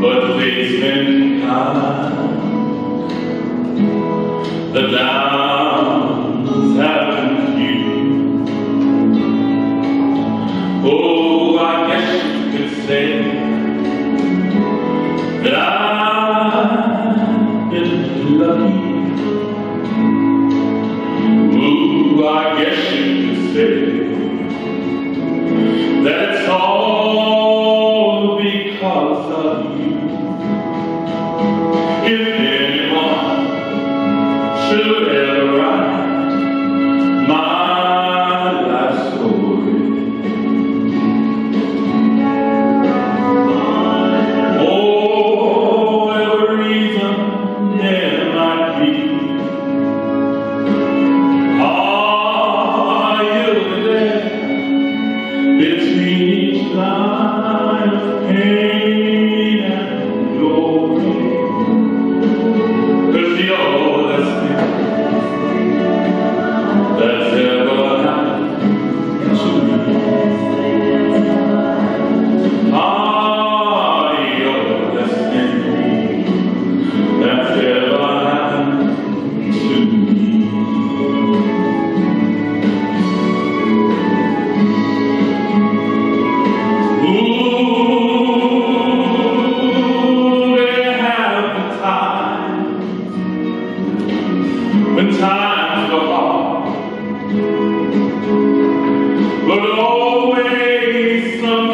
But fate's kind. The down. but always something.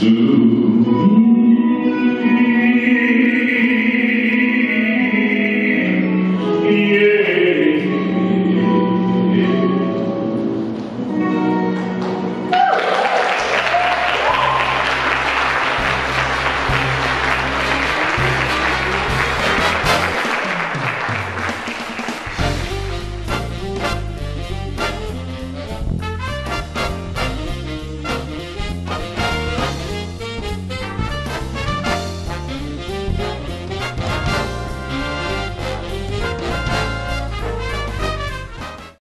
to